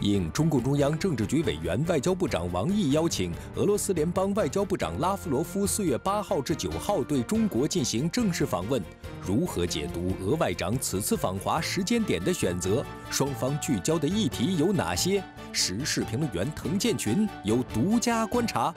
应中共中央政治局委员、外交部长王毅邀请，俄罗斯联邦外交部长拉夫罗夫四月八号至九号对中国进行正式访问。如何解读俄外长此次访华时间点的选择？双方聚焦的议题有哪些？时事评论员滕建群有独家观察。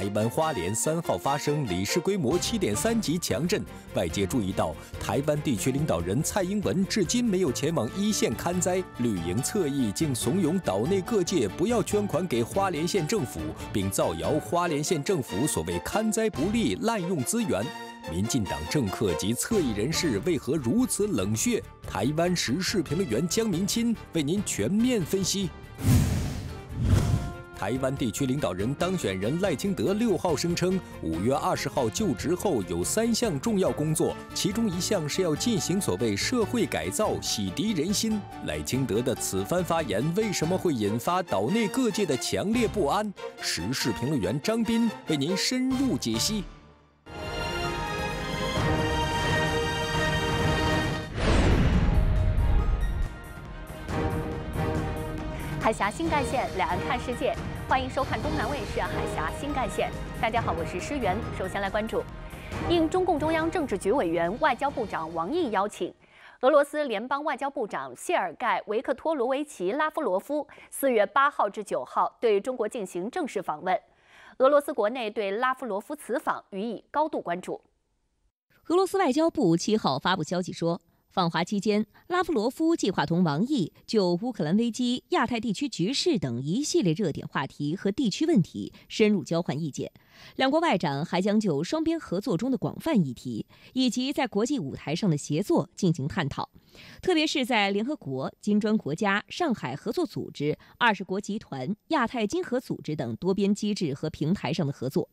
台湾花莲三号发生里氏规模七点三级强震，外界注意到台湾地区领导人蔡英文至今没有前往一线看灾，绿营侧翼竟怂恿岛内各界不要捐款给花莲县政府，并造谣花莲县政府所谓看灾不力、滥用资源。民进党政客及侧翼人士为何如此冷血？台湾时事评论员江明清为您全面分析。台湾地区领导人当选人赖清德六号声称，五月二十号就职后有三项重要工作，其中一项是要进行所谓社会改造，洗涤人心。赖清德的此番发言为什么会引发岛内各界的强烈不安？时事评论员张斌为您深入解析。海峡新干线，两岸看世界，欢迎收看东南卫视《海峡新干线》。大家好，我是施源。首先来关注，应中共中央政治局委员、外交部长王毅邀请，俄罗斯联邦外交部长谢尔盖·维克托罗维奇·拉夫罗夫四月八号至九号对中国进行正式访问。俄罗斯国内对拉夫罗夫此访予以高度关注。俄罗斯外交部七号发布消息说。访华期间，拉夫罗夫计划同王毅就乌克兰危机、亚太地区局势等一系列热点话题和地区问题深入交换意见。两国外长还将就双边合作中的广泛议题以及在国际舞台上的协作进行探讨，特别是在联合国、金砖国家、上海合作组织、二十国集团、亚太经合组织等多边机制和平台上的合作。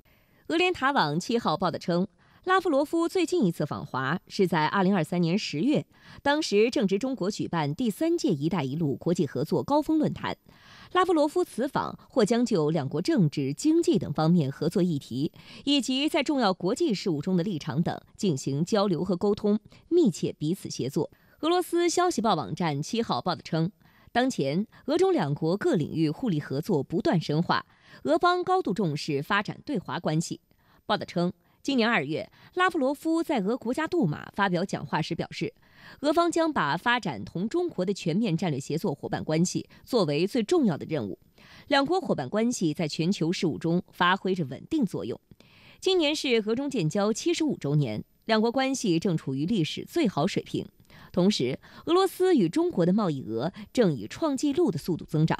俄联塔网七号报道称。拉夫罗夫最近一次访华是在2023年10月，当时正值中国举办第三届“一带一路”国际合作高峰论坛。拉夫罗夫此访或将就两国政治、经济等方面合作议题，以及在重要国际事务中的立场等进行交流和沟通，密切彼此协作。俄罗斯消息报网站七号报道称，当前俄中两国各领域互利合作不断深化，俄方高度重视发展对华关系。报道称。今年二月，拉夫罗夫在俄国家杜马发表讲话时表示，俄方将把发展同中国的全面战略协作伙伴关系作为最重要的任务。两国伙伴关系在全球事务中发挥着稳定作用。今年是俄中建交七十五周年，两国关系正处于历史最好水平。同时，俄罗斯与中国的贸易额正以创纪录的速度增长。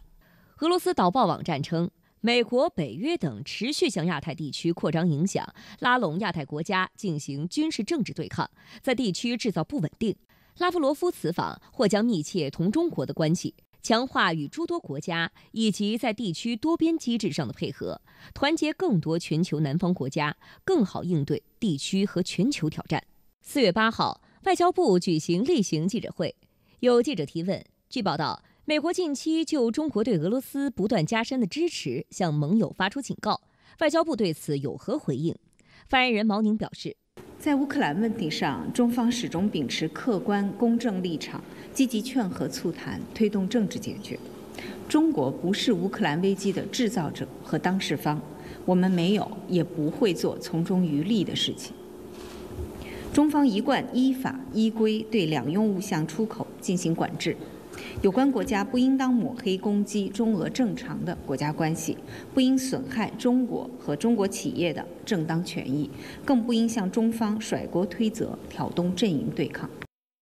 俄罗斯导报网站称。美国、北约等持续向亚太地区扩张影响，拉拢亚太国家进行军事政治对抗，在地区制造不稳定。拉夫罗夫此访或将密切同中国的关系，强化与诸多国家以及在地区多边机制上的配合，团结更多全球南方国家，更好应对地区和全球挑战。四月八号，外交部举行例行记者会，有记者提问，据报道。美国近期就中国对俄罗斯不断加深的支持向盟友发出警告，外交部对此有何回应？发言人毛宁表示，在乌克兰问题上，中方始终秉持客观公正立场，积极劝和促谈，推动政治解决。中国不是乌克兰危机的制造者和当事方，我们没有也不会做从中渔利的事情。中方一贯依法依规对两用物项出口进行管制。有关国家不应当抹黑攻击中俄正常的国家关系，不应损害中国和中国企业的正当权益，更不应向中方甩锅推责、挑动阵营对抗。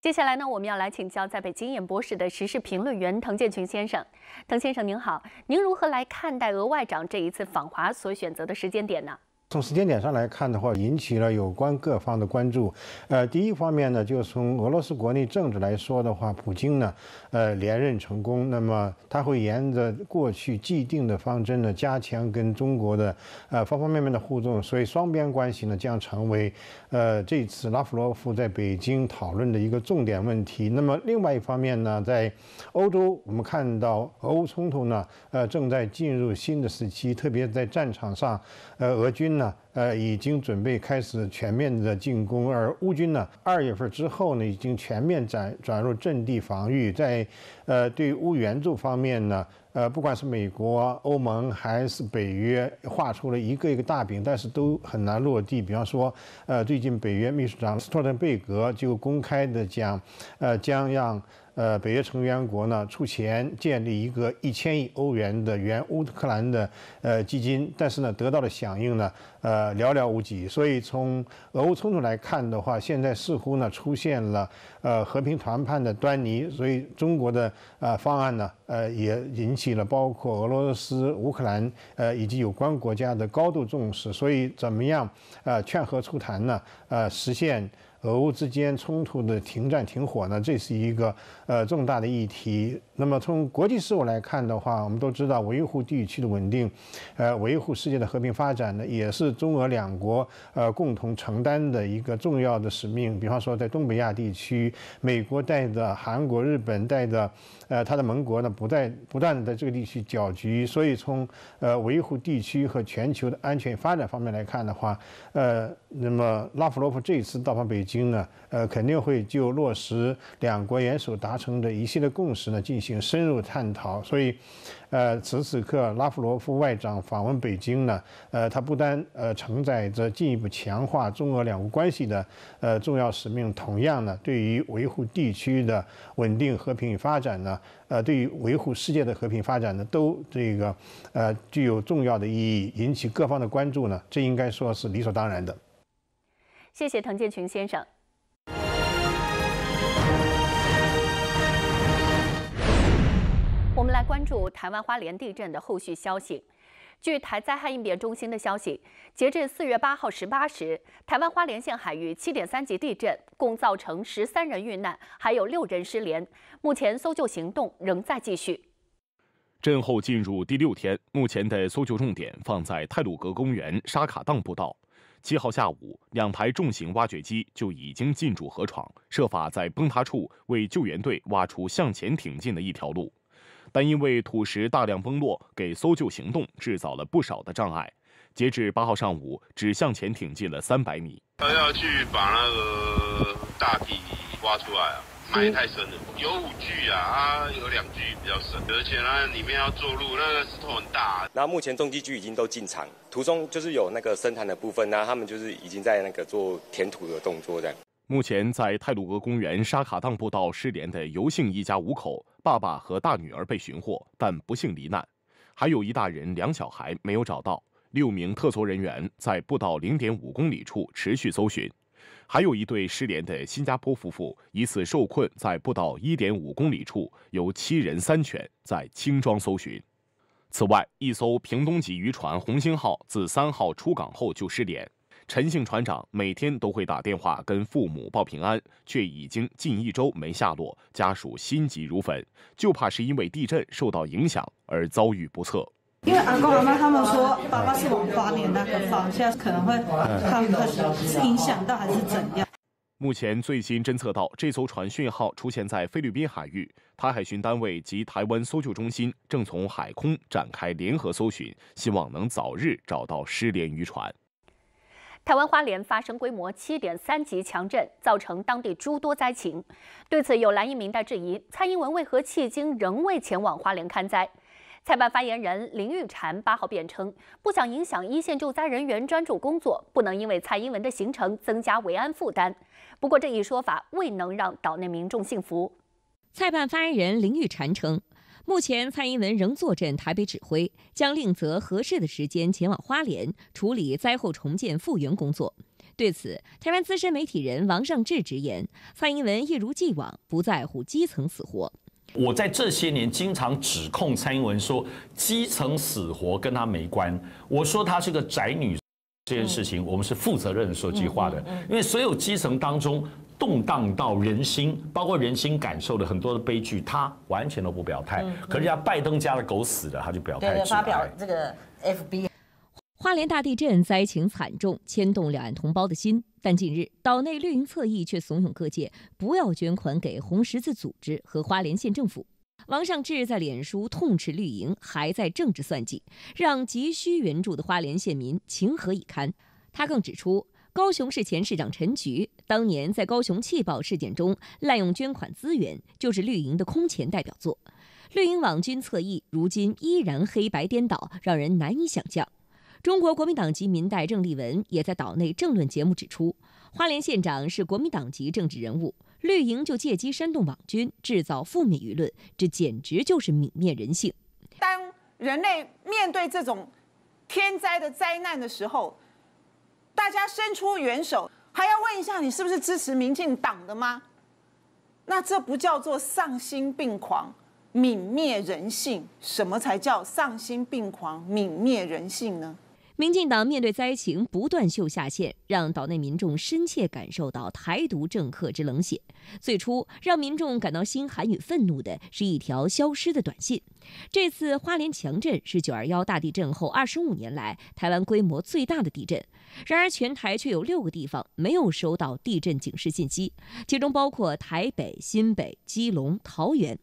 接下来呢，我们要来请教在北京演播室的时事评论员滕建群先生。滕先生您好，您如何来看待俄外长这一次访华所选择的时间点呢？从时间点上来看的话，引起了有关各方的关注。呃，第一方面呢，就是从俄罗斯国内政治来说的话，普京呢，呃，连任成功，那么他会沿着过去既定的方针呢，加强跟中国的呃方方面面的互动，所以双边关系呢将成为呃这次拉夫罗夫在北京讨论的一个重点问题。那么另外一方面呢，在欧洲，我们看到俄乌冲突呢，呃，正在进入新的时期，特别在战场上，呃，俄军呢。呃，已经准备开始全面的进攻，而乌军呢，二月份之后呢，已经全面转转入阵地防御，在呃对乌援助方面呢。呃，不管是美国、欧盟还是北约，画出了一个一个大饼，但是都很难落地。比方说，呃，最近北约秘书长斯托滕贝格就公开的讲，呃，将让。呃，北约成员国呢出钱建立一个一千亿欧元的援乌克兰的呃基金，但是呢得到的响应呢呃寥寥无几。所以从俄乌冲突来看的话，现在似乎呢出现了呃和平谈判的端倪。所以中国的呃方案呢呃也引起了包括俄罗斯、乌克兰呃以及有关国家的高度重视。所以怎么样呃劝和促谈呢？呃实现。俄乌之间冲突的停战停火呢，这是一个呃重大的议题。那么从国际事务来看的话，我们都知道维护地区的稳定，呃，维护世界的和平发展呢，也是中俄两国呃共同承担的一个重要的使命。比方说，在东北亚地区，美国带着韩国、日本带着呃他的盟国呢，不在不断的在这个地区搅局。所以从呃维护地区和全球的安全发展方面来看的话，呃，那么拉夫罗夫这一次到访北。京呢，呃，肯定会就落实两国元首达成的一系列共识呢进行请深入探讨。所以，呃，此此刻拉夫罗夫外长访问北京呢，呃，他不单呃承载着进一步强化中俄两国关系的呃重要使命，同样呢，对于维护地区的稳定和平与发展呢，呃，对于维护世界的和平发展呢，都这个呃具有重要的意义，引起各方的关注呢，这应该说是理所当然的。谢谢滕建群先生。关注台湾花莲地震的后续消息。据台灾害应变中心的消息，截至四月八号十八时，台湾花莲县海域七点三级地震，共造成十三人遇难，还有六人失联。目前搜救行动仍在继续。震后进入第六天，目前的搜救重点放在泰鲁阁公园沙卡荡步道。七号下午，两台重型挖掘机就已经进驻河床，设法在崩塌处为救援队挖出向前挺进的一条路。但因为土石大量崩落，给搜救行动制造了不少的障碍。截至八号上午，只向前挺进了三百米。他要去把那个大地挖出来啊。埋太深了，有五具啊，啊，有两具比较深，而且呢，里面要做路，那个石头很大。那目前重机具已经都进场，途中就是有那个深潭的部分，那他们就是已经在那个做填土的动作这样。目前在泰鲁阁公园沙卡当步道失联的尤姓一家五口，爸爸和大女儿被寻获，但不幸罹难，还有一大人两小孩没有找到。六名特搜人员在步道零点五公里处持续搜寻。还有一对失联的新加坡夫妇，疑似受困在不到一点五公里处，由七人三犬在轻装搜寻。此外，一艘屏东籍渔船“红星号”自三号出港后就失联。陈姓船长每天都会打电话跟父母报平安，却已经近一周没下落，家属心急如焚，就怕是因为地震受到影响而遭遇不测。因为阿公阿妈他们说，爸爸是往花莲那个方向，可能会看看是影响到还是怎样。目前最新侦测到这艘船讯号出现在菲律宾海域，台海巡单位及台湾搜救中心正从海空展开联合搜寻，希望能早日找到失联渔船。台湾花莲发生规模七点三级强震，造成当地诸多灾情。对此，有蓝营民代质疑蔡英文为何迄今仍未前往花莲看灾。蔡办发言人林玉婵八号辩称，不想影响一线救灾人员专注工作，不能因为蔡英文的行程增加维安负担。不过，这一说法未能让岛内民众信服。蔡办发言人林玉婵称，目前蔡英文仍坐镇台北指挥，将另择合适的时间前往花莲处理灾后重建复原工作。对此，台湾资深媒体人王尚志直言，蔡英文一如既往不在乎基层死活。我在这些年经常指控蔡英文说基层死活跟他没关，我说他是个宅女，这件事情我们是负责任的说句话的，因为所有基层当中动荡到人心，包括人心感受的很多的悲剧，他完全都不表态。可是人家拜登家的狗死了，他就表态发表这个 FB。花莲大地震灾情惨重，牵动两岸同胞的心。但近日，岛内绿营侧翼却怂恿各界不要捐款给红十字组织和花莲县政府。王尚志在脸书痛斥绿营还在政治算计，让急需援助的花莲县民情何以堪？他更指出，高雄市前市长陈菊当年在高雄气爆事件中滥用捐款资源，就是绿营的空前代表作。绿营网军侧翼如今依然黑白颠倒，让人难以想象。中国国民党籍民代郑丽文也在岛内政论节目指出，花莲县长是国民党籍政治人物，绿营就借机煽动网军，制造负面舆论，这简直就是泯灭人性。当人类面对这种天灾的灾难的时候，大家伸出援手，还要问一下你是不是支持民进党的吗？那这不叫做丧心病狂、泯灭人性？什么才叫丧心病狂、泯灭人性呢？民进党面对灾情不断秀下限，让岛内民众深切感受到台独政客之冷血。最初让民众感到心寒与愤怒的是一条消失的短信。这次花莲强震是九二幺大地震后二十五年来台湾规模最大的地震，然而全台却有六个地方没有收到地震警示信息，其中包括台北、新北、基隆、桃园。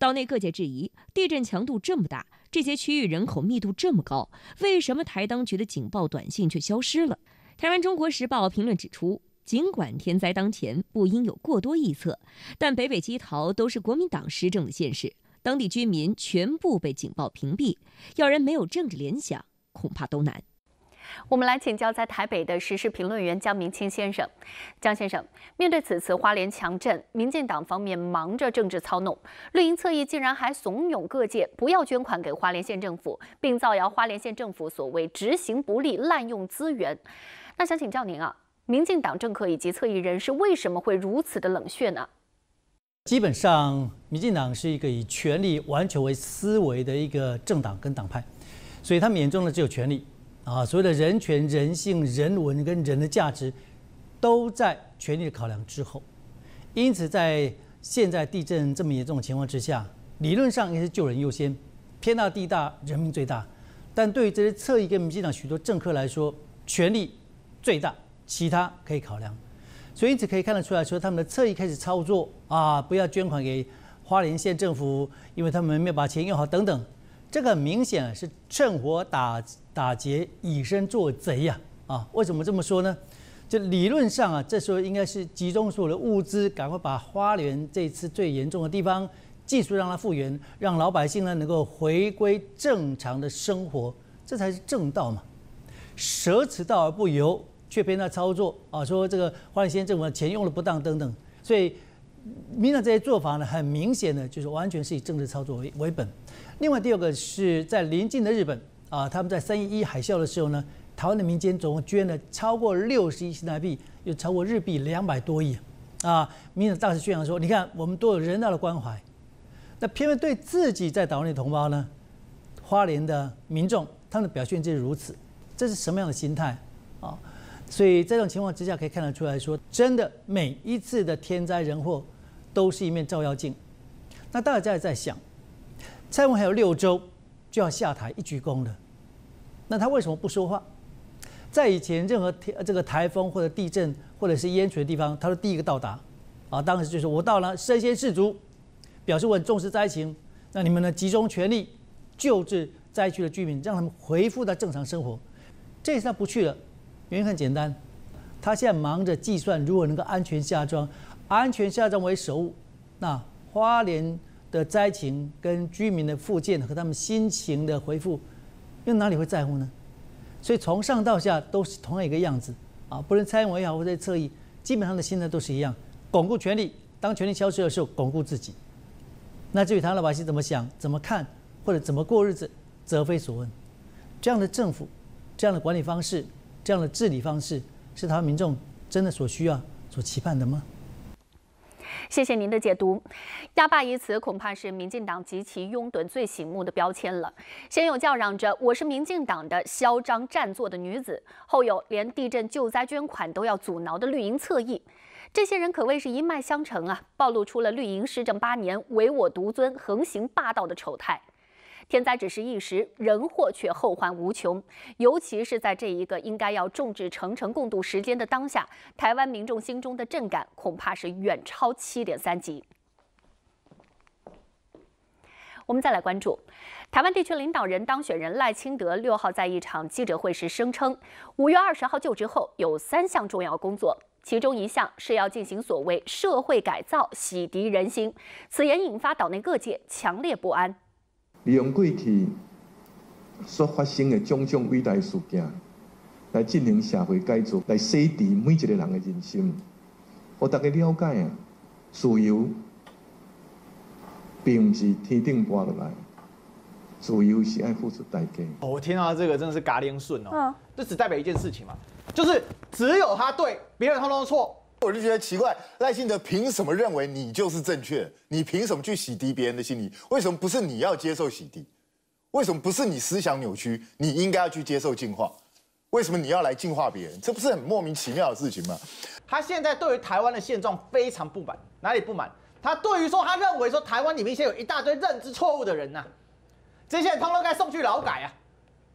岛内各界质疑，地震强度这么大。这些区域人口密度这么高，为什么台当局的警报短信却消失了？台湾《中国时报》评论指出，尽管天灾当前不应有过多臆测，但北北基逃都是国民党施政的现实，当地居民全部被警报屏蔽，要人没有政治联想，恐怕都难。我们来请教在台北的时事评论员江明清先生。江先生，面对此次花莲强震，民进党方面忙着政治操弄，绿营侧翼竟然还怂恿各界不要捐款给花莲县政府，并造谣花莲县政府所谓执行不力、滥用资源。那想请教您啊，民进党政客以及侧翼人士为什么会如此的冷血呢？基本上，民进党是一个以权力完全为思维的一个政党跟党派，所以他们眼中的只有权力。啊，所谓的人权、人性、人文跟人的价值，都在权力的考量之后。因此，在现在地震这么严重的情况之下，理论上应该是救人优先，天大地大，人民最大。但对于这些侧翼跟民进党许多政客来说，权力最大，其他可以考量。所以，因此可以看得出来说，他们的侧翼开始操作啊，不要捐款给花莲县政府，因为他们没有把钱用好等等。这个明显是趁火打打劫，以身作贼呀！啊，为什么这么说呢？就理论上啊，这时候应该是集中所有的物资，赶快把花莲这次最严重的地方，技术让它复原，让老百姓呢能够回归正常的生活，这才是正道嘛。舍此道而不由，却偏在操作啊，说这个花莲县政府钱用了不当等等，所以民党这些做法呢，很明显的就是完全是以政治操作为为本。另外第二个是在邻近的日本啊，他们在三一一海啸的时候呢，台湾的民间总共捐了超过六十亿新台币，又超过日币两百多亿啊。民党大肆宣扬说，你看我们都有人道的关怀，那偏偏对自己在岛内同胞呢，花莲的民众，他们的表现就是如此，这是什么样的心态啊？所以在这种情况之下，可以看得出来说，真的每一次的天灾人祸都是一面照妖镜。那大家也在想。蔡英文还有六周就要下台一鞠躬了，那他为什么不说话？在以前任何天这个台风或者地震或者是淹水的地方，他是第一个到达，啊，当时就是我到了，身先士卒，表示我很重视灾情。那你们呢，集中全力救治灾区的居民，让他们恢复到正常生活。这次他不去了，原因很简单，他现在忙着计算如何能够安全下装，安全下装为首。那花莲。的灾情跟居民的复建和他们心情的回复，又哪里会在乎呢？所以从上到下都是同样一个样子啊！不论蔡英文也好，或者侧翼，基本上的心态都是一样：巩固权力，当权力消失的时候，巩固自己。那至于台湾老百姓怎么想、怎么看，或者怎么过日子，则非所问。这样的政府、这样的管理方式、这样的治理方式，是台湾民众真的所需要、所期盼的吗？谢谢您的解读。压霸一词恐怕是民进党极其拥趸、最醒目的标签了。先有叫嚷着“我是民进党的嚣张占座的女子”，后有连地震救灾捐款都要阻挠的绿营侧翼，这些人可谓是一脉相承啊，暴露出了绿营施政八年唯我独尊、横行霸道的丑态。天灾只是一时，人祸却后患无穷。尤其是在这一个应该要众志成城共度时间的当下，台湾民众心中的震感恐怕是远超七点三级。我们再来关注，台湾地区领导人当选人赖清德六号在一场记者会时声称，五月二十号就职后有三项重要工作，其中一项是要进行所谓社会改造，洗涤人心。此言引发岛内各界强烈不安。利用过去所发生的种种伟大事件，来进行社会改造，来洗涤每一个人的人心，我大家了解啊，自由。并不是天顶刮落来，自由是爱付出代价。我听到这个真的是嘎连顺哦，这只代表一件事情嘛，就是只有他对，别人通通错。我就觉得奇怪，赖清德凭什么认为你就是正确？你凭什么去洗涤别人的心理？为什么不是你要接受洗涤？为什么不是你思想扭曲？你应该要去接受进化？为什么你要来净化别人？这不是很莫名其妙的事情吗？他现在对于台湾的现状非常不满，哪里不满？他对于说，他认为说台湾里面现在有一大堆认知错误的人呐，这些人通通该送去劳改啊！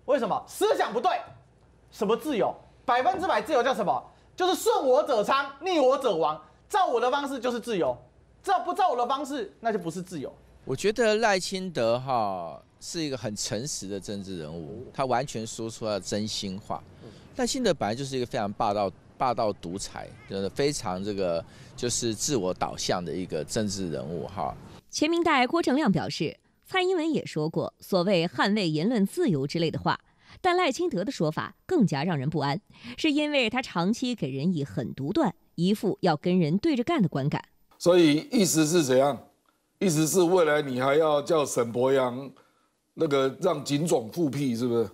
为什么？思想不对，什么自由？百分之百自由叫什么？就是顺我者昌，逆我者亡。照我的方式就是自由，照不照我的方式那就不是自由。我觉得赖清德哈是一个很诚实的政治人物，他完全说出了真心话。赖清德本来就是一个非常霸道。霸道独裁，就是非常这个就是自我导向的一个政治人物哈。前明代郭正亮表示，蔡英文也说过所谓捍卫言论自由之类的话，但赖清德的说法更加让人不安，是因为他长期给人以很独断，一副要跟人对着干的观感。所以意思是怎样？意思是未来你还要叫沈博阳那个让警总复辟，是不是？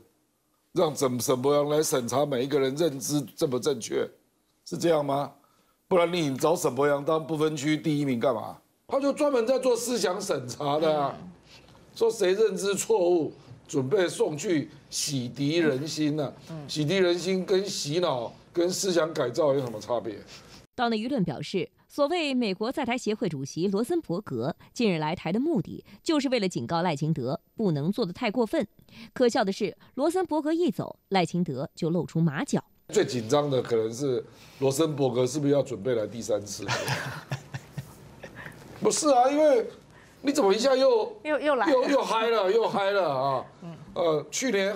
让沈沈博阳来审查每一个人认知正不正确，是这样吗？不然你找沈博阳当不分区第一名干嘛？他就专门在做思想审查的啊，说谁认知错误，准备送去洗涤人心呢？洗涤人心跟洗脑跟思想改造有什么差别？岛内舆论表示。所谓美国在台协会主席罗森伯格近日来台的目的，就是为了警告赖清德不能做得太过分。可笑的是，罗森伯格一走，赖清德就露出马脚。最紧张的可能是罗森伯格是不是要准备来第三次？不是啊，因为你怎么一下又又又来又又嗨了又嗨了啊？呃，去年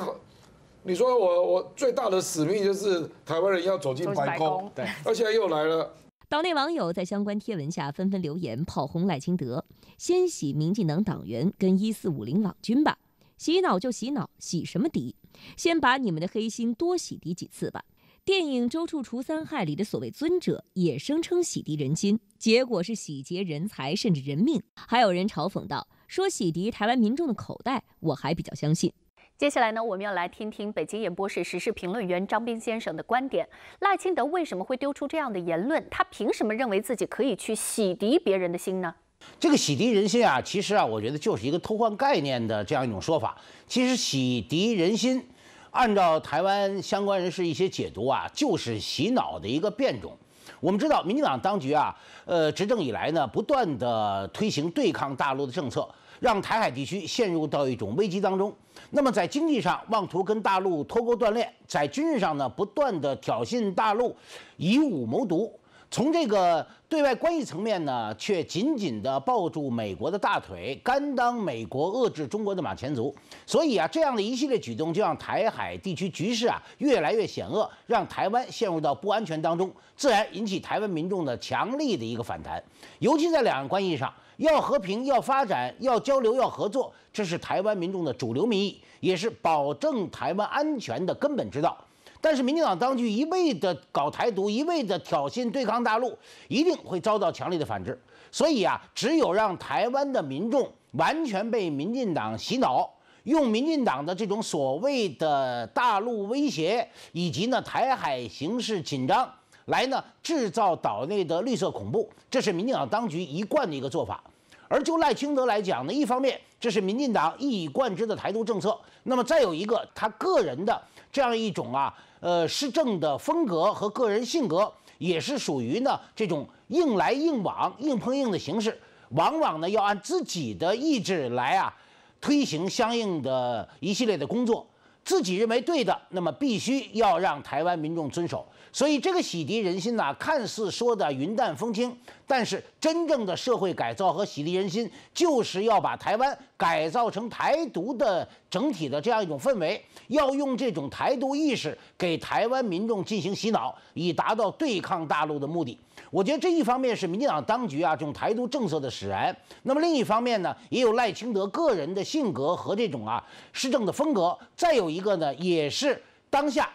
你说我我最大的使命就是台湾人要走进白宫，对，而且又来了。岛内网友在相关贴文下纷纷留言炮轰赖清德：“先洗民进党党员跟一四五零网军吧，洗脑就洗脑，洗什么底？先把你们的黑心多洗涤几次吧。”电影《周处除三害》里的所谓尊者也声称洗涤人心，结果是洗劫人才甚至人命。还有人嘲讽道：“说洗涤台湾民众的口袋，我还比较相信。”接下来呢，我们要来听听北京演播室时事评论员张斌先生的观点。赖清德为什么会丢出这样的言论？他凭什么认为自己可以去洗涤别人的心呢？这个洗涤人心啊，其实啊，我觉得就是一个偷换概念的这样一种说法。其实洗涤人心，按照台湾相关人士一些解读啊，就是洗脑的一个变种。我们知道，民进党当局啊，呃，执政以来呢，不断的推行对抗大陆的政策。让台海地区陷入到一种危机当中。那么在经济上妄图跟大陆脱钩断链，在军事上呢不断的挑衅大陆，以武谋独。从这个对外关系层面呢，却紧紧地抱住美国的大腿，甘当美国遏制中国的马前卒。所以啊，这样的一系列举动，就让台海地区局势啊越来越险恶，让台湾陷入到不安全当中，自然引起台湾民众的强力的一个反弹。尤其在两岸关系上。要和平，要发展，要交流，要合作，这是台湾民众的主流民意，也是保证台湾安全的根本之道。但是，民进党当局一味的搞台独，一味的挑衅对抗大陆，一定会遭到强烈的反制。所以啊，只有让台湾的民众完全被民进党洗脑，用民进党的这种所谓的大陆威胁，以及呢台海形势紧张。来呢，制造岛内的绿色恐怖，这是民进党当局一贯的一个做法。而就赖清德来讲呢，一方面这是民进党一以贯之的台独政策，那么再有一个他个人的这样一种啊，呃，施政的风格和个人性格，也是属于呢这种硬来硬往、硬碰硬的形式，往往呢要按自己的意志来啊推行相应的一系列的工作。自己认为对的，那么必须要让台湾民众遵守。所以这个洗涤人心呢，看似说的云淡风轻，但是真正的社会改造和洗涤人心，就是要把台湾改造成台独的整体的这样一种氛围，要用这种台独意识给台湾民众进行洗脑，以达到对抗大陆的目的。我觉得这一方面是民进党当局啊这种台独政策的使然，那么另一方面呢，也有赖清德个人的性格和这种啊施政的风格，再有一个呢，也是当下。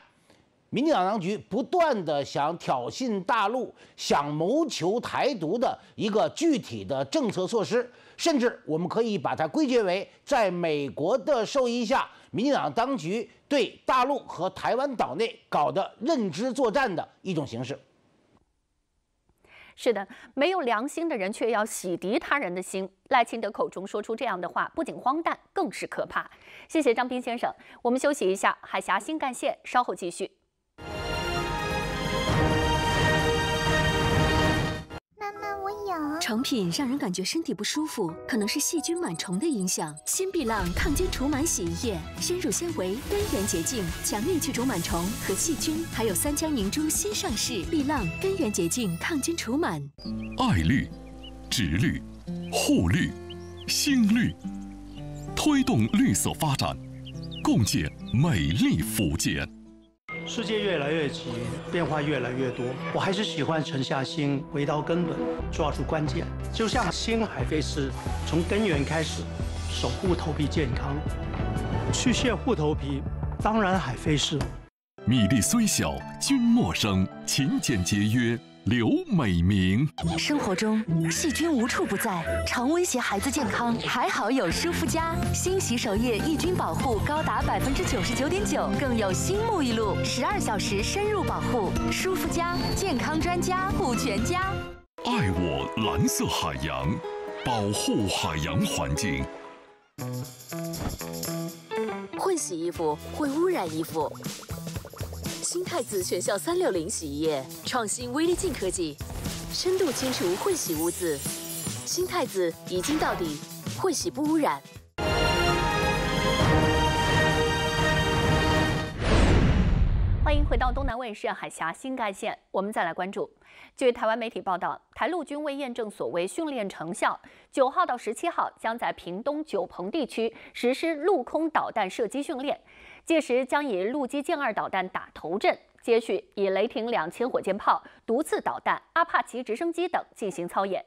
民进党当局不断的想挑衅大陆，想谋求台独的一个具体的政策措施，甚至我们可以把它归结为，在美国的授意下，民进党当局对大陆和台湾岛内搞的认知作战的一种形式。是的，没有良心的人却要洗涤他人的心。赖清德口中说出这样的话，不仅荒诞，更是可怕。谢谢张斌先生，我们休息一下，海峡新干线稍后继续。成品让人感觉身体不舒服，可能是细菌螨虫的影响。新碧浪抗菌除螨洗衣液，深入纤维，根源洁净，强力去除螨虫和细菌。还有三江凝珠新上市，碧浪根源洁净，抗菌除螨。爱绿、植绿、护绿、新绿，推动绿色发展，共建美丽福建。世界越来越急，变化越来越多，我还是喜欢沉下心，回到根本，抓住关键。就像新海飞丝，从根源开始，守护头皮健康。去屑护头皮，当然海飞丝。米粒虽小，均莫生，勤俭节约。刘美明，生活中细菌无处不在，常威胁孩子健康。还好有舒肤佳新洗手液，抑菌保护高达百分之九十九点九，更有新沐浴露，十二小时深入保护。舒肤佳，健康专家护全家。爱我蓝色海洋，保护海洋环境。混洗衣服会污染衣服。新太子全效三六零洗衣液，创新微粒净科技，深度清除混洗污渍。新太子一镜到底，混洗不污染。欢迎回到东南卫视海峡新干线，我们再来关注。据台湾媒体报道，台陆军为验证所谓训练成效，九号到十七号将在屏东九鹏地区实施陆空导弹射击训练。届时将以陆基舰二导弹打头阵，接续以雷霆两千火箭炮、毒刺导弹、阿帕奇直升机等进行操演。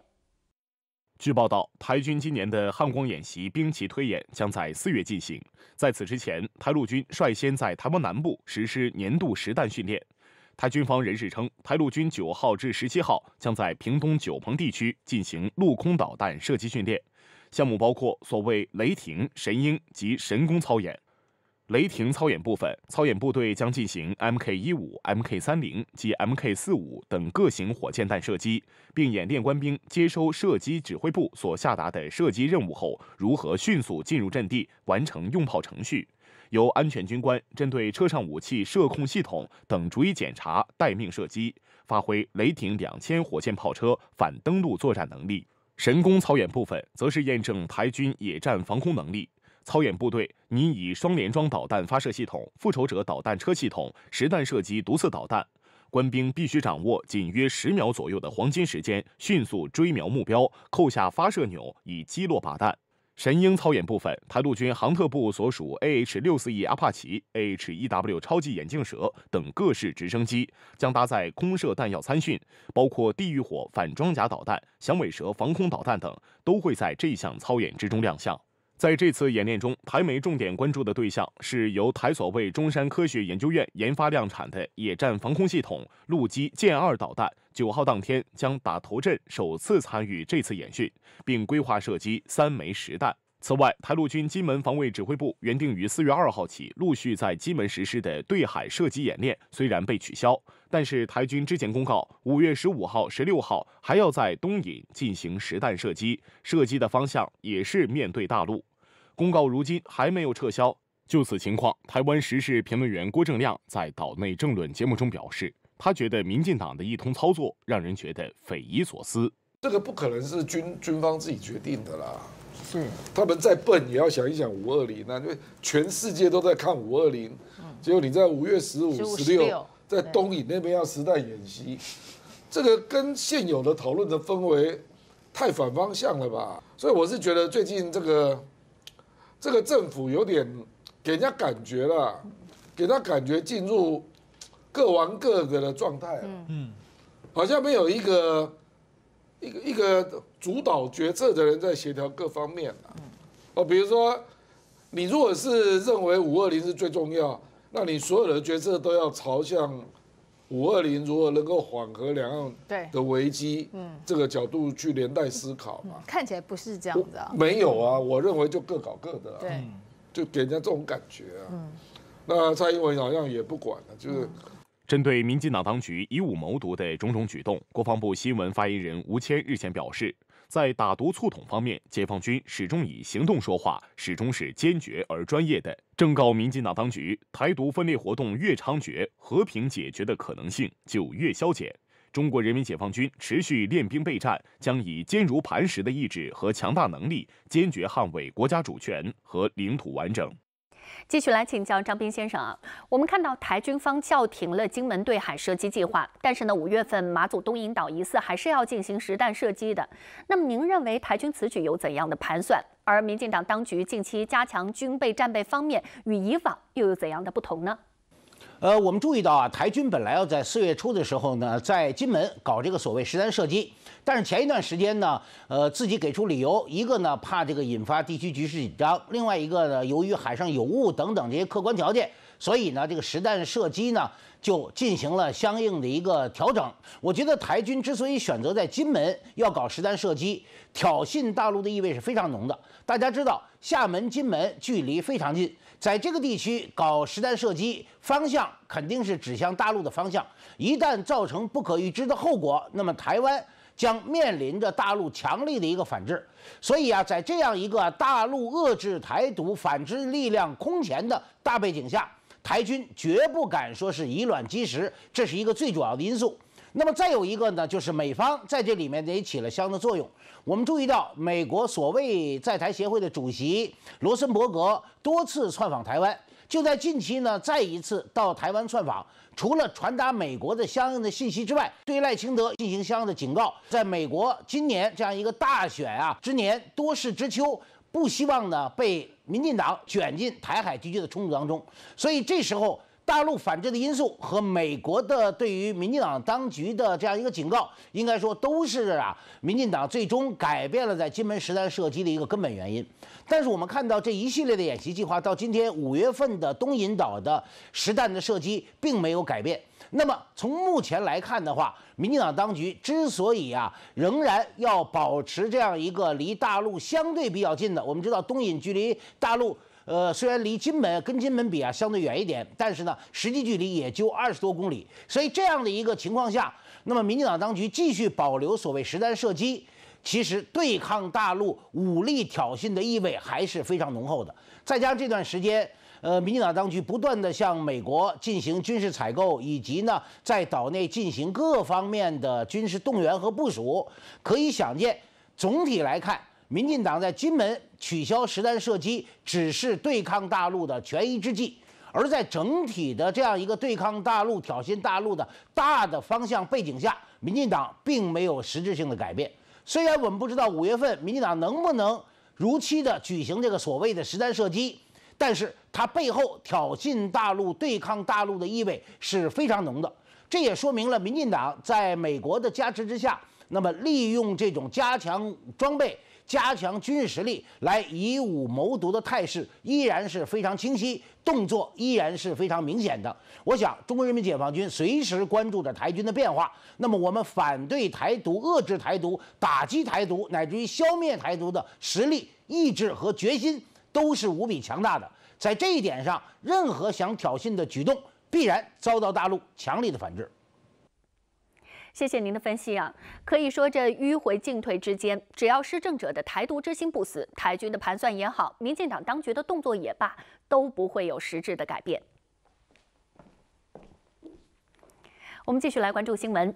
据报道，台军今年的汉光演习兵棋推演将在四月进行。在此之前，台陆军率先在台湾南部实施年度实弹训练。台军方人士称，台陆军九号至十七号将在屏东九鹏地区进行陆空导弹射击训练，项目包括所谓雷霆、神鹰及神弓操演。雷霆操演部分，操演部队将进行 Mk 一五、Mk 三零及 Mk 四五等各型火箭弹射击，并演练官兵接收射击指挥部所下达的射击任务后，如何迅速进入阵地完成用炮程序。由安全军官针对车上武器射控系统等逐一检查，待命射击，发挥雷霆两千火箭炮车反登陆作战能力。神功操演部分，则是验证台军野战防空能力。操演部队拟以双联装导弹发射系统、复仇者导弹车系统实弹射击毒刺导弹，官兵必须掌握仅约十秒左右的黄金时间，迅速追瞄目标，扣下发射钮，以击落靶弹。神鹰操演部分，台陆军航特部所属 AH 六四 E 阿帕奇、AH 一 W 超级眼镜蛇等各式直升机将搭载空射弹药参训，包括地狱火反装甲导弹、响尾蛇防空导弹等，都会在这项操演之中亮相。在这次演练中，台媒重点关注的对象是由台所谓中山科学研究院研发量产的野战防空系统陆基舰二导弹。九号当天将打头阵，首次参与这次演训，并规划射击三枚实弹。此外，台陆军金门防卫指挥部原定于四月二号起陆续在金门实施的对海射击演练，虽然被取消，但是台军之前公告，五月十五号、十六号还要在东引进行实弹射击，射击的方向也是面对大陆。公告如今还没有撤销。就此情况，台湾时事评论员郭正亮在岛内政论节目中表示，他觉得民进党的一通操作让人觉得匪夷所思。这个不可能是军军方自己决定的啦。是。他们再笨也要想一想五二零啊，因为全世界都在看五二零，结果你在五月十五、十六在东引那边要实弹演习，这个跟现有的讨论的氛围太反方向了吧？所以我是觉得最近这个这个政府有点给人家感觉了，给他感觉进入各玩各的的状态啊，嗯，好像没有一个一个一个主导决策的人在协调各方面啊。哦，比如说你如果是认为五二零是最重要，那你所有的决策都要朝向五二零如何能够缓和两岸对的危机，嗯这个角度去连带思考嘛。看起来不是这样子啊。没有啊，我认为就各搞各的、啊，对，就给人家这种感觉啊。嗯那蔡英文好像也不管了，就是针对民进党当局以武谋独的种种举动，国防部新闻发言人吴谦日前表示，在打毒促统方面，解放军始终以行动说话，始终是坚决而专业的。正告民进党当局，台独分裂活动越猖獗，和平解决的可能性就越消减。中国人民解放军持续练兵备战，将以坚如磐石的意志和强大能力，坚决捍卫国家主权和领土完整。继续来请教张斌先生啊，我们看到台军方叫停了金门对海射击计划，但是呢，五月份马祖东引岛疑似还是要进行实弹射击的。那么您认为台军此举有怎样的盘算？而民进党当局近期加强军备战备方面，与以往又有怎样的不同呢？呃，我们注意到啊，台军本来要在四月初的时候呢，在金门搞这个所谓实弹射击，但是前一段时间呢，呃，自己给出理由，一个呢怕这个引发地区局势紧张，另外一个呢，由于海上有雾等等这些客观条件，所以呢，这个实弹射击呢就进行了相应的一个调整。我觉得台军之所以选择在金门要搞实弹射击，挑衅大陆的意味是非常浓的。大家知道，厦门、金门距离非常近。在这个地区搞实弹射击，方向肯定是指向大陆的方向。一旦造成不可预知的后果，那么台湾将面临着大陆强力的一个反制。所以啊，在这样一个大陆遏制台独反制力量空前的大背景下，台军绝不敢说是以卵击石，这是一个最主要的因素。那么再有一个呢，就是美方在这里面也起了相应的作用。我们注意到，美国所谓在台协会的主席罗森伯格多次窜访台湾，就在近期呢，再一次到台湾窜访。除了传达美国的相应的信息之外，对赖清德进行相应的警告。在美国今年这样一个大选啊之年，多事之秋，不希望呢被民进党卷进台海地区的冲突当中。所以这时候。大陆反制的因素和美国的对于民进党当局的这样一个警告，应该说都是啊，民进党最终改变了在金门实弹射击的一个根本原因。但是我们看到这一系列的演习计划，到今天五月份的东引岛的实弹的射击并没有改变。那么从目前来看的话，民进党当局之所以啊仍然要保持这样一个离大陆相对比较近的，我们知道东引距离大陆。呃，虽然离金门跟金门比啊相对远一点，但是呢，实际距离也就二十多公里。所以这样的一个情况下，那么民进党当局继续保留所谓实弹射击，其实对抗大陆武力挑衅的意味还是非常浓厚的。再加上这段时间，呃，民进党当局不断的向美国进行军事采购，以及呢在岛内进行各方面的军事动员和部署，可以想见，总体来看。民进党在金门取消实弹射击，只是对抗大陆的权宜之计；而在整体的这样一个对抗大陆、挑衅大陆的大的方向背景下，民进党并没有实质性的改变。虽然我们不知道五月份民进党能不能如期的举行这个所谓的实弹射击，但是它背后挑衅大陆、对抗大陆的意味是非常浓的。这也说明了民进党在美国的加持之下，那么利用这种加强装备。加强军事实力来以武谋独的态势依然是非常清晰，动作依然是非常明显的。我想，中国人民解放军随时关注着台军的变化。那么，我们反对台独、遏制台独、打击台独，乃至于消灭台独的实力、意志和决心都是无比强大的。在这一点上，任何想挑衅的举动必然遭到大陆强力的反制。谢谢您的分析啊！可以说，这迂回进退之间，只要施政者的台独之心不死，台军的盘算也好，民进党当局的动作也罢，都不会有实质的改变。我们继续来关注新闻。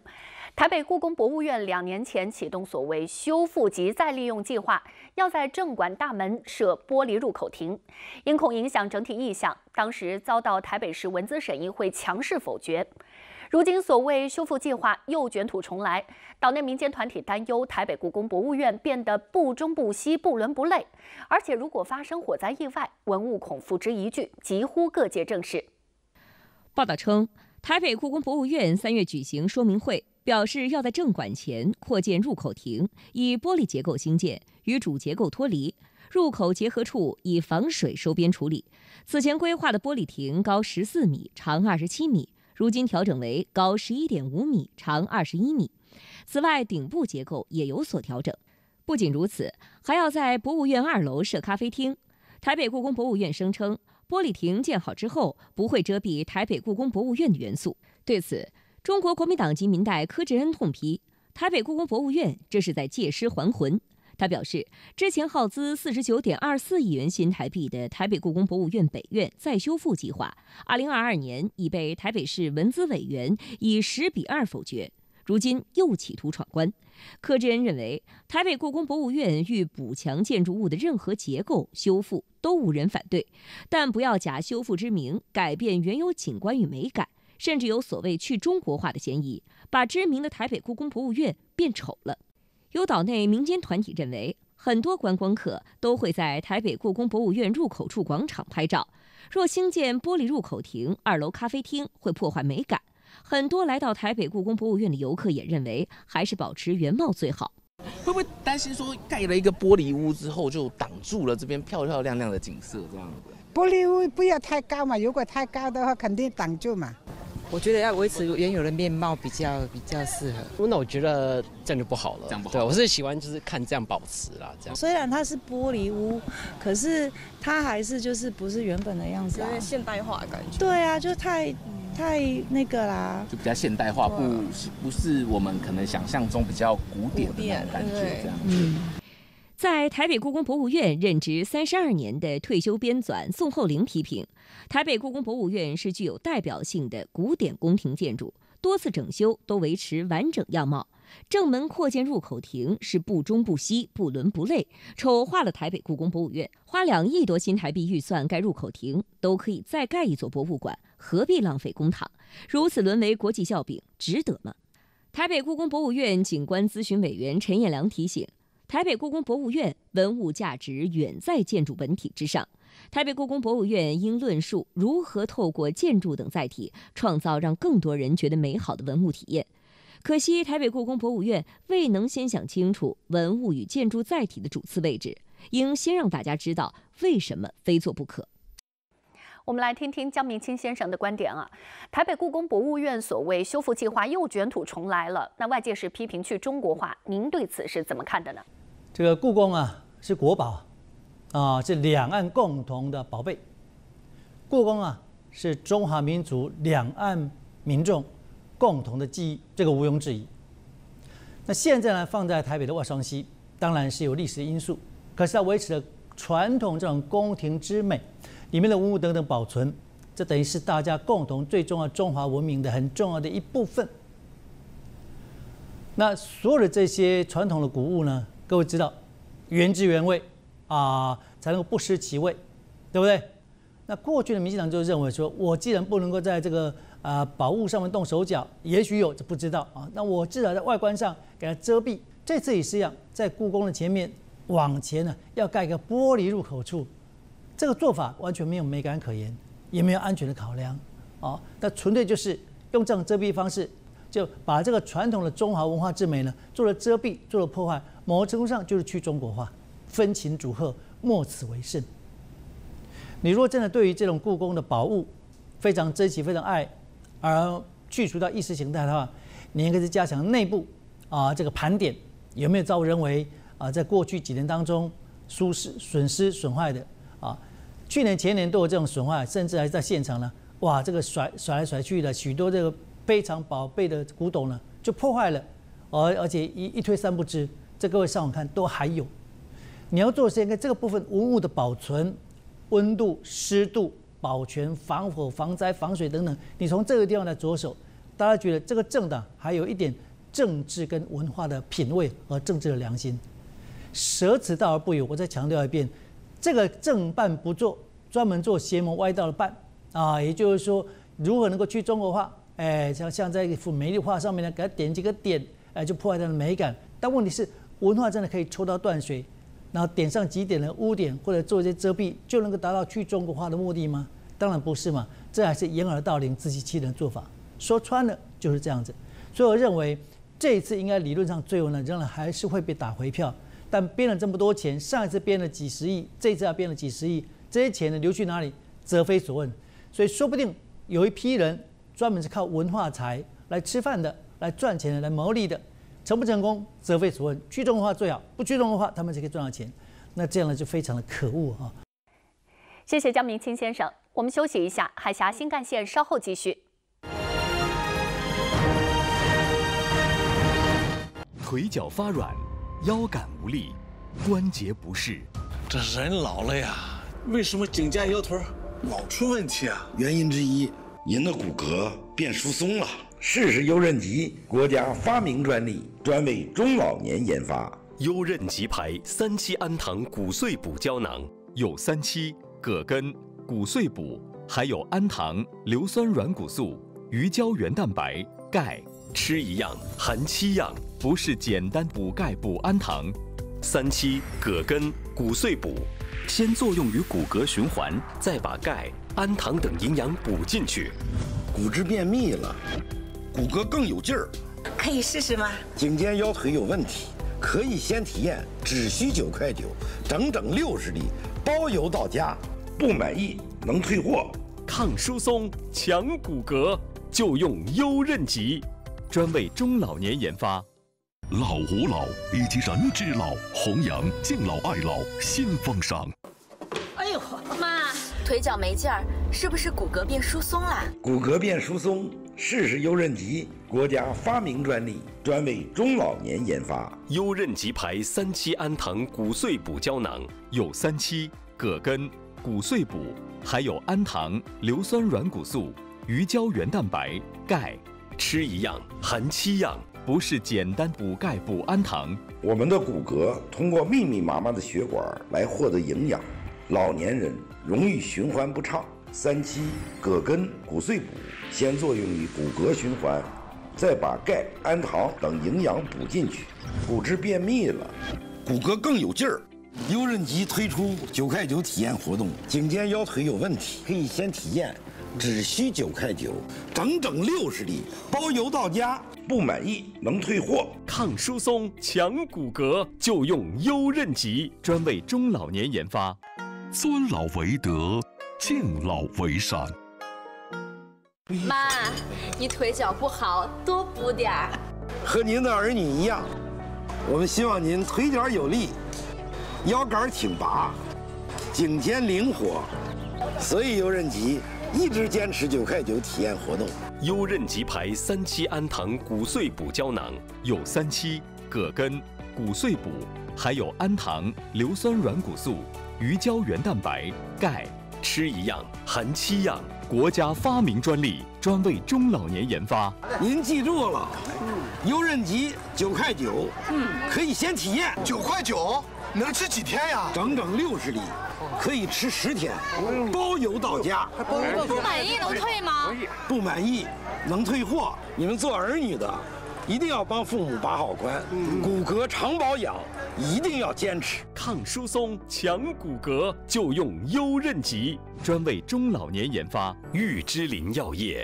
台北故宫博物院两年前启动所谓修复及再利用计划，要在正馆大门设玻璃入口亭，因恐影响整体意象，当时遭到台北市文资审议会强势否决。如今所谓修复计划又卷土重来，岛内民间团体担忧台北故宫博物院变得不中不西、不伦不类，而且如果发生火灾意外，文物恐付之一炬，急呼各界正视。报道称，台北故宫博物院三月举行说明会。表示要在正馆前扩建入口亭，以玻璃结构兴建，与主结构脱离，入口结合处以防水收边处理。此前规划的玻璃亭高十四米，长二十七米，如今调整为高十一点五米，长二十一米。此外，顶部结构也有所调整。不仅如此，还要在博物院二楼设咖啡厅。台北故宫博物院声称，玻璃亭建好之后不会遮蔽台北故宫博物院的元素。对此，中国国民党籍民代柯志恩痛批台北故宫博物院这是在借尸还魂。他表示，之前耗资四十九点二四亿元新台币的台北故宫博物院北院再修复计划，二零二二年已被台北市文资委员以十比二否决，如今又企图闯关。柯志恩认为，台北故宫博物院欲补强建筑物的任何结构修复都无人反对，但不要假修复之名改变原有景观与美感。甚至有所谓去中国化的嫌疑，把知名的台北故宫博物院变丑了。有岛内民间团体认为，很多观光客都会在台北故宫博物院入口处广场拍照，若兴建玻璃入口亭、二楼咖啡厅，会破坏美感。很多来到台北故宫博物院的游客也认为，还是保持原貌最好。会不会担心说，盖了一个玻璃屋之后，就挡住了这边漂漂亮亮的景色？这样子，玻璃屋不要太高嘛，如果太高的话，肯定挡住嘛。我觉得要维持原有的面貌比较比较适合。那我觉得这样就不好了。这样不好。对，我是喜欢就是看这样保持啦，这样。虽然它是玻璃屋，可是它还是就是不是原本的样子啊。有点现代化的感觉。对啊，就太太那个啦。就比较现代化，不是不是我们可能想象中比较古典的那种感觉这样。嗯。在台北故宫博物院任职三十二年的退休编纂宋厚龄批评，台北故宫博物院是具有代表性的古典宫廷建筑，多次整修都维持完整样貌。正门扩建入口亭是不中不西、不伦不类，丑化了台北故宫博物院。花两亿多新台币预算盖入口亭，都可以再盖一座博物馆，何必浪费公帑？如此沦为国际笑柄，值得吗？台北故宫博物院景观咨询委员陈彦良提醒。台北故宫博物院文物价值远在建筑本体之上，台北故宫博物院应论述如何透过建筑等载体，创造让更多人觉得美好的文物体验。可惜台北故宫博物院未能先想清楚文物与建筑载体的主次位置，应先让大家知道为什么非做不可。我们来听听江明清先生的观点啊。台北故宫博物院所谓修复计划又卷土重来了，那外界是批评去中国化，您对此是怎么看的呢？这个故宫啊是国宝，啊是两岸共同的宝贝。故宫啊是中华民族两岸民众共同的记忆，这个毋庸置疑。那现在呢放在台北的外双溪，当然是有历史因素，可是它维持了传统这种宫廷之美，里面的文物等等保存，这等于是大家共同最重要中华文明的很重要的一部分。那所有的这些传统的古物呢？各位知道，原汁原味啊，才能够不失其味，对不对？那过去的民进党就认为说，我既然不能够在这个啊宝物上面动手脚，也许有，这不知道啊。那我至少在外观上给它遮蔽。这次也是一样，在故宫的前面往前呢，要盖一个玻璃入口处，这个做法完全没有美感可言，也没有安全的考量啊。那纯粹就是用这种遮蔽方式，就把这个传统的中华文化之美呢，做了遮蔽，做了破坏。某种程度上就是去中国化，分秦组合，莫此为甚。你如果真的对于这种故宫的宝物非常珍惜、非常爱，而去除掉意识形态的话，你应该是加强内部啊这个盘点，有没有遭人为啊在过去几年当中疏失、损失、损坏的啊？去年、前年都有这种损坏，甚至还在现场呢。哇，这个甩甩来甩去的许多这个非常宝贝的古董呢，就破坏了，而而且一一推三不知。这各位上网看都还有，你要做的是应该这个部分文物的保存、温度、湿度、保全、防火、防灾、防水等等，你从这个地方来着手，大家觉得这个政党还有一点政治跟文化的品味和政治的良心。舍此道而不有，我再强调一遍，这个政办不做，专门做邪门歪道的办啊，也就是说，如何能够去中国化？哎，像像在一幅美丽画上面呢，给它点几个点，哎，就破坏它的美感。但问题是，文化真的可以抽刀断水，然后点上几点的污点，或者做一些遮蔽，就能够达到去中国化的目的吗？当然不是嘛，这还是掩耳盗铃、自欺欺人的做法。说穿了就是这样子。所以我认为，这一次应该理论上最后呢，仍然还是会被打回票。但编了这么多钱，上一次编了几十亿，这次要编了几十亿，这些钱呢流去哪里，则非所问。所以说不定有一批人。专门是靠文化财来吃饭的、来赚钱的、来牟利的，成不成功则非所问。去中国化最好，不去中国化，他们就可以赚到钱。那这样呢，就非常的可恶啊！谢谢江明清先生，我们休息一下，海峡新干线稍后继续。腿脚发软，腰杆无力，关节不适，这人老了呀，为什么颈肩腰腿老出问题啊？原因之一。您的骨骼变疏松了，试试优韧极，国家发明专利，专为中老年研发。优韧极牌三七氨糖骨碎补胶囊，有三七、葛根、骨碎补，还有氨糖、硫酸软骨素、鱼胶原蛋白、钙，吃一样含七样，不是简单补钙补氨糖。三七、葛根、骨碎补，先作用于骨骼循环，再把钙。氨糖等营养补进去，骨质便秘了，骨骼更有劲儿，可以试试吗？颈肩腰腿有问题，可以先体验，只需九块九，整整六十粒，包邮到家，不满意能退货。抗疏松、强骨骼，就用优韧极，专为中老年研发。老吾老以及人之老，弘扬敬老爱老新风尚。哎呦，妈！腿脚没劲儿，是不是骨骼变疏松了？骨骼变疏松，试试优韧极，国家发明专利，专为中老年研发。优韧极牌三七氨糖骨碎补胶囊，有三七、葛根、骨碎补，还有氨糖、硫酸软骨素、鱼胶原蛋白、钙，吃一样含七样，不是简单补钙补氨糖。我们的骨骼通过密密麻麻的血管来获得营养，老年人。容易循环不畅，三七、葛根、骨碎补先作用于骨骼循环，再把钙、氨糖等营养补进去，骨质便秘了，骨骼更有劲儿。优韧极推出九块九体验活动，颈肩腰腿有问题可以先体验，只需九块九，整整六十粒，包邮到家，不满意能退货。抗疏松、强骨骼，就用优韧极，专为中老年研发。尊老为德，敬老为善。妈，你腿脚不好，多补点儿。和您的儿女一样，我们希望您腿脚有力，腰杆挺拔，颈肩灵活。所以优韧极一直坚持九块九体验活动。优韧极牌三七氨糖骨碎补胶囊，有三七、葛根、骨碎补，还有氨糖、硫酸软骨素。鱼胶原蛋白、钙，吃一样含七样，国家发明专利，专为中老年研发。您记住了，优韧极九块九，嗯，可以先体验。九块九能吃几天呀？整整六十粒，可以吃十天，包邮到家。不满意能退吗？不满意能退货。你们做儿女的。一定要帮父母把好关，骨骼常保养，一定要坚持。抗疏松、强骨骼，就用优韧极，专为中老年研发。玉芝林药业。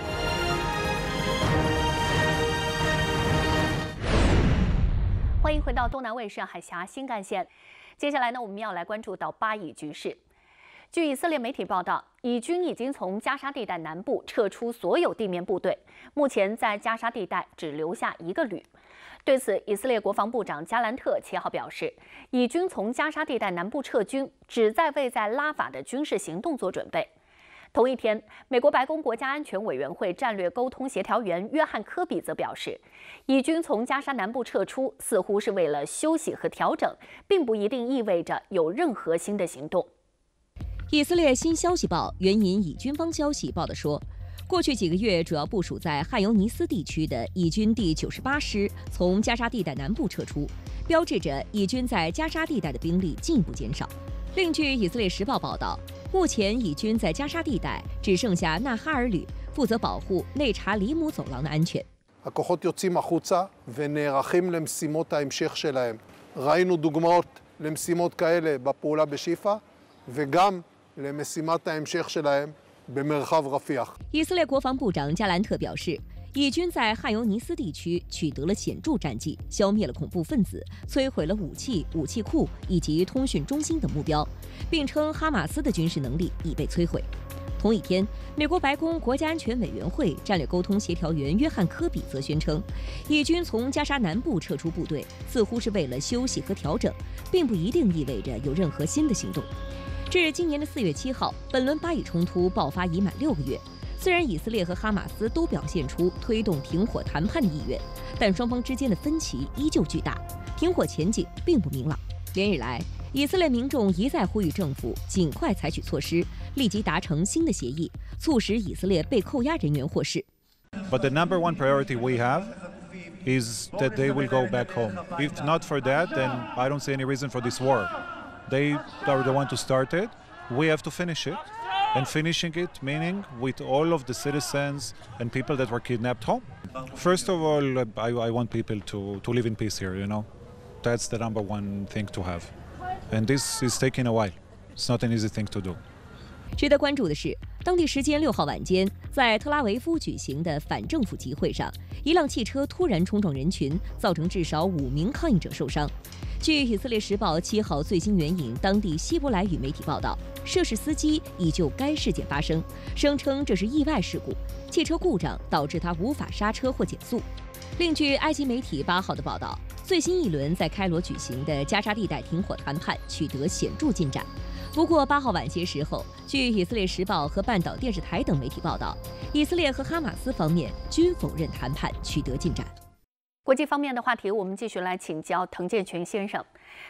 欢迎回到东南卫视海峡新干线。接下来呢，我们要来关注到巴以局势。据以色列媒体报道，以军已经从加沙地带南部撤出所有地面部队，目前在加沙地带只留下一个旅。对此，以色列国防部长加兰特七号表示，以军从加沙地带南部撤军，旨在为在拉法的军事行动做准备。同一天，美国白宫国家安全委员会战略沟通协调员约翰科比则表示，以军从加沙南部撤出似乎是为了休息和调整，并不一定意味着有任何新的行动。以色列新消息报援引以军方消息报道说，过去几个月，主要部署在汉尤尼斯地区的以军第九十八师从加沙地带南部撤出，标志着以军在加沙地带的兵力进一步减少。另据以色列时报报道，目前以军在加沙地带只剩下纳哈尔旅负责保护内查里姆走廊的安全。以色列国防部长加兰特表示以军在汉尤尼斯地区取得了显著战绩，消灭了恐怖分子，摧毁了武器、武器库以及通讯中心等目标，并称哈马斯的军事能力已被摧毁。同一天，美国白宫国家安全委员会战略沟通协调员约翰·科比则宣称，以军从加沙南部撤出部队，似乎是为了休息和调整，并不一定意味着有任何新的行动。至今年的四月七号，本轮巴以冲突爆发已满六个月。虽然以色列和哈马斯都表现出推动停火谈判的意愿，但双方之间的分歧依旧巨大，停火前景并不明朗。连日来，以色列民众一再呼吁政府尽快采取措施，立即达成新的协议，促使以色列被扣押人员获释。But the number one priority we have is that they will go back home. If not for that, then I don't see any reason for this war. They are the one to start it. We have to finish it. And finishing it meaning with all of the citizens and people that were kidnapped home. First of all, I, I want people to, to live in peace here, you know. That's the number one thing to have. And this is taking a while. It's not an easy thing to do. 值得关注的是，当地时间六号晚间，在特拉维夫举行的反政府集会上，一辆汽车突然冲撞人群，造成至少五名抗议者受伤。 据以色列时报七号最新援引当地希伯来语媒体报道，涉事司机已就该事件发声，声称这是意外事故，汽车故障导致他无法刹车或减速。另据埃及媒体八号的报道，最新一轮在开罗举行的加沙地带停火谈判取得显著进展。不过，八号晚些时候，据以色列时报和半岛电视台等媒体报道，以色列和哈马斯方面均否认谈判取得进展。国际方面的话题，我们继续来请教滕建群先生。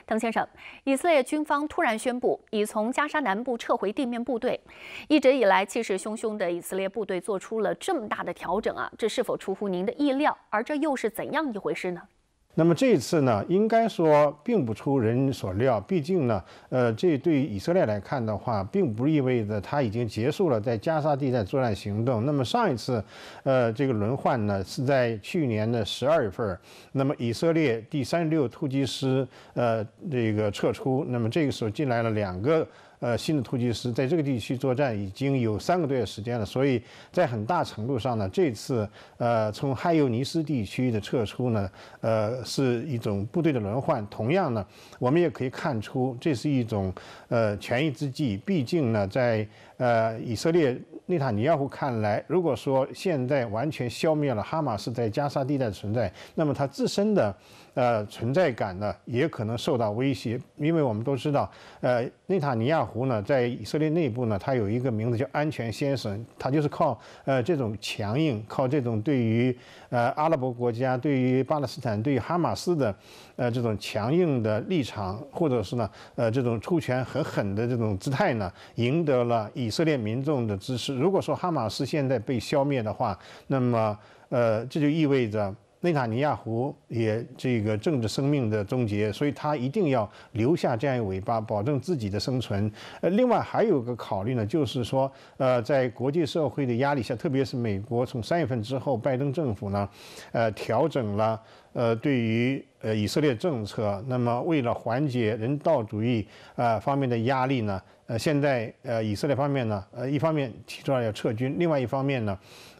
滕先生，以色列军方突然宣布已从加沙南部撤回地面部队，一直以来气势汹汹的以色列部队做出了这么大的调整啊，这是否出乎您的意料？而这又是怎样一回事呢？那么这一次呢，应该说并不出人所料。毕竟呢，呃，这对以色列来看的话，并不意味着他已经结束了在加沙地带作战行动。那么上一次，呃，这个轮换呢是在去年的十二月份，那么以色列第三十六突击师呃这个撤出，那么这个时候进来了两个。呃，新的突击师在这个地区作战已经有三个多月时间了，所以在很大程度上呢，这次呃从哈尤尼斯地区的撤出呢，呃是一种部队的轮换。同样呢，我们也可以看出这是一种呃权宜之计。毕竟呢，在呃以色列内塔尼亚胡看来，如果说现在完全消灭了哈马斯在加沙地带的存在，那么他自身的。呃，存在感呢也可能受到威胁，因为我们都知道，呃，内塔尼亚胡呢在以色列内部呢，他有一个名字叫“安全先生”，他就是靠呃这种强硬，靠这种对于呃阿拉伯国家、对于巴勒斯坦、对于哈马斯的呃这种强硬的立场，或者是呢呃这种出拳很狠的这种姿态呢，赢得了以色列民众的支持。如果说哈马斯现在被消灭的话，那么呃这就意味着。内塔尼亚胡也这个政治生命的终结，所以他一定要留下这样一尾巴，保证自己的生存。呃，另外还有个考虑呢，就是说，呃，在国际社会的压力下，特别是美国从三月份之后，拜登政府呢，呃，调整了呃对于呃以色列政策。那么为了缓解人道主义呃方面的压力呢，呃，现在呃以色列方面呢，呃一方面提出来要撤军，另外一方面呢。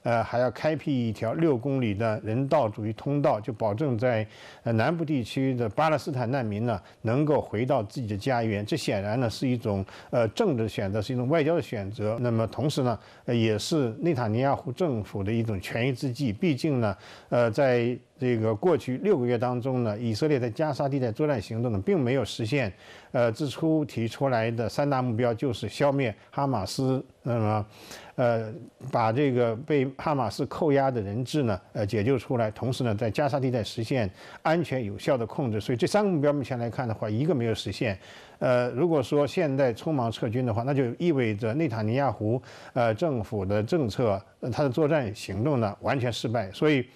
呃，还要开辟一条六公里的人道主义通道，就保证在呃南部地区的巴勒斯坦难民呢能够回到自己的家园。这显然呢是一种呃政治选择，是一种外交的选择。那么同时呢，呃、也是内塔尼亚胡政府的一种权宜之计。毕竟呢，呃，在这个过去六个月当中呢，以色列在加沙地带作战行动呢，并没有实现呃之初提出来的三大目标，就是消灭哈马斯。那么，呃，把这个被哈马斯扣押的人质呢，呃，解救出来，同时呢，在加沙地带实现安全有效的控制。所以这三个目标目前来看的话，一个没有实现。呃，如果说现在匆忙撤军的话，那就意味着内塔尼亚胡呃政府的政策，他的作战行动呢完全失败。所以，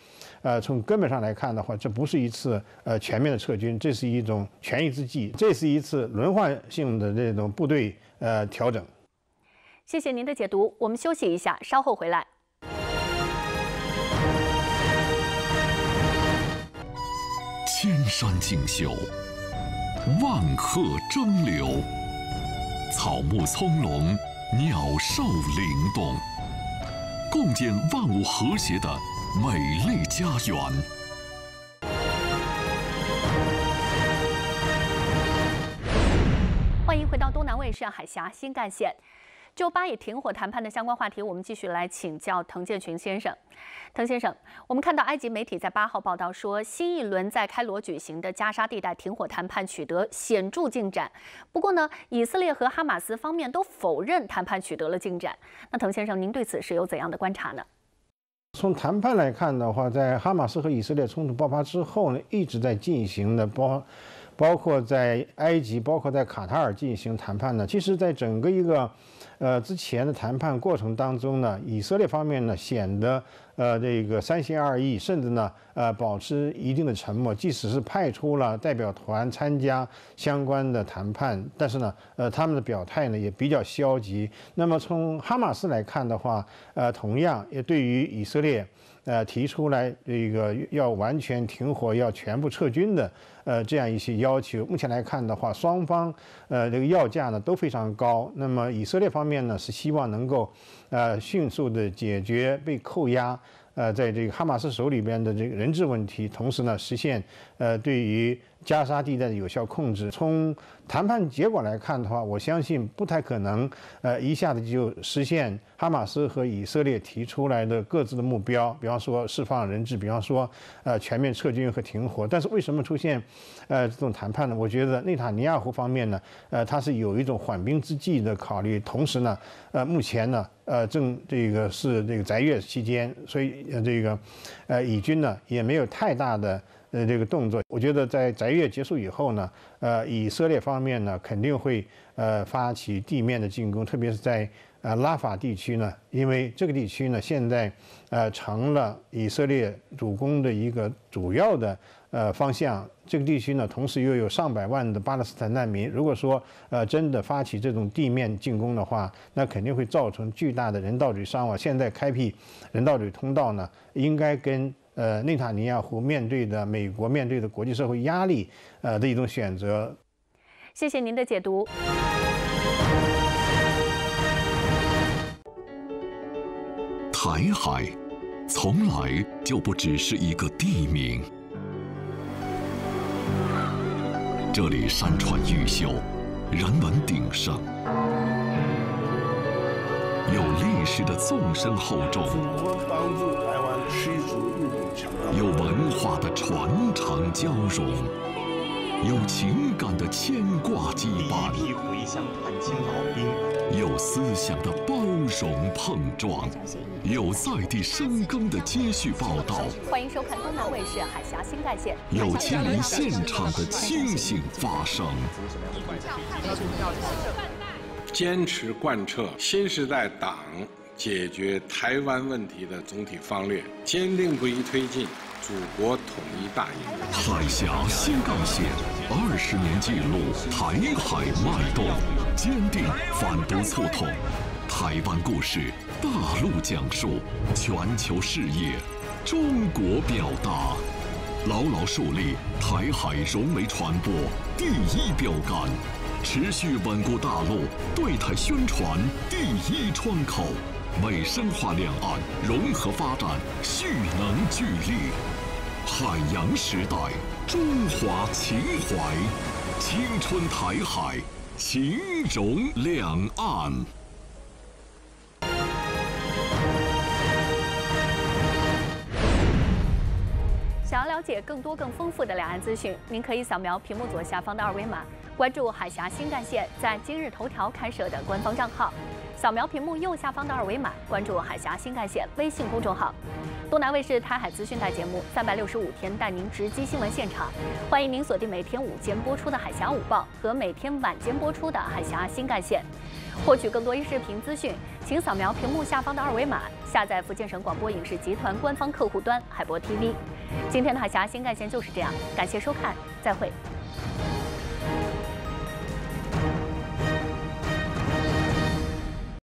呃，从根本上来看的话，这不是一次呃全面的撤军，这是一种权宜之计，这是一次轮换性的这种部队呃调整。谢谢您的解读，我们休息一下，稍后回来。千山竞秀。万壑争流，草木葱茏，鸟兽灵动，共建万物和谐的美丽家园。欢迎回到东南卫视海峡新干线。就巴以停火谈判的相关话题，我们继续来请教滕建群先生。滕先生，我们看到埃及媒体在八号报道说，新一轮在开罗举行的加沙地带停火谈判取得显著进展。不过呢，以色列和哈马斯方面都否认谈判取得了进展。那滕先生，您对此是有怎样的观察呢？从谈判来看的话，在哈马斯和以色列冲突爆发之后呢，一直在进行的包，包括在埃及、包括在卡塔尔进行谈判呢。其实，在整个一个呃，之前的谈判过程当中呢，以色列方面呢显得呃这个三心二意，甚至呢呃保持一定的沉默。即使是派出了代表团参加相关的谈判，但是呢呃他们的表态呢也比较消极。那么从哈马斯来看的话，呃同样也对于以色列。呃，提出来这个要完全停火、要全部撤军的，呃，这样一些要求。目前来看的话，双方呃这个要价呢都非常高。那么以色列方面呢是希望能够呃迅速的解决被扣押呃在这个哈马斯手里边的这个人质问题，同时呢实现呃对于。加沙地带的有效控制，从谈判结果来看的话，我相信不太可能，呃，一下子就实现哈马斯和以色列提出来的各自的目标，比方说释放人质，比方说，呃，全面撤军和停火。但是为什么出现，呃，这种谈判呢？我觉得内塔尼亚胡方面呢，呃，他是有一种缓兵之计的考虑，同时呢，呃，目前呢，呃，正这个是这个斋月期间，所以呃，这个，呃，以军呢也没有太大的。呃，这个动作，我觉得在斋月结束以后呢，呃，以色列方面呢肯定会呃发起地面的进攻，特别是在呃拉法地区呢，因为这个地区呢现在呃成了以色列主攻的一个主要的呃方向。这个地区呢，同时又有上百万的巴勒斯坦难民。如果说呃真的发起这种地面进攻的话，那肯定会造成巨大的人道主义伤亡。现在开辟人道主义通道呢，应该跟。呃，内塔尼亚胡面对的美国面对的国际社会压力，呃的一种选择。谢谢您的解读。台海从来就不只是一个地名，这里山川毓秀，人文鼎盛，有历史的纵深厚重。有文化的传承交融，有情感的牵挂羁绊，有思想的包容碰撞，有在地深耕的接续报道。欢迎收看东南卫视海峡新干线。有亲临现场的清醒发声。坚持贯彻新时代党。解决台湾问题的总体方略，坚定不移推进祖国统一大业。海峡新干线二十年记录台海脉动，坚定反独促统，台湾故事大陆讲述，全球视野中国表达，牢牢树立台海融媒传播第一标杆，持续稳固大陆对台宣传第一窗口。为深化两岸融合发展蓄能聚力，海洋时代，中华情怀，青春台海，情融两岸。了解更多更丰富的两岸资讯，您可以扫描屏幕左下方的二维码。关注海峡新干线在今日头条开设的官方账号，扫描屏幕右下方的二维码，关注海峡新干线微信公众号。东南卫视台海资讯台节目三百六十五天带您直击新闻现场，欢迎您锁定每天午间播出的《海峡午报》和每天晚间播出的《海峡新干线》。获取更多音视频资讯，请扫描屏幕下方的二维码，下载福建省广播影视集团官方客户端海博 TV。今天的海峡新干线就是这样，感谢收看，再会。